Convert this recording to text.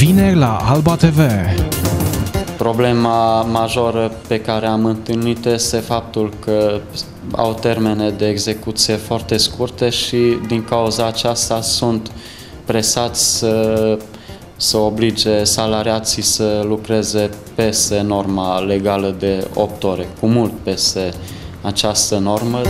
Vineri la Alba TV. Problema majoră pe care am întâlnit este faptul că au termene de execuție foarte scurte și din cauza aceasta sunt presați să, să oblige salariații să lucreze peste norma legală de 8 ore, cu mult peste această normă.